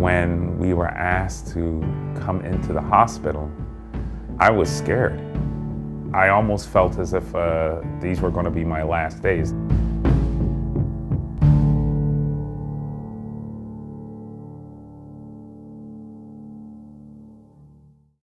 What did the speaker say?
When we were asked to come into the hospital, I was scared. I almost felt as if uh, these were going to be my last days.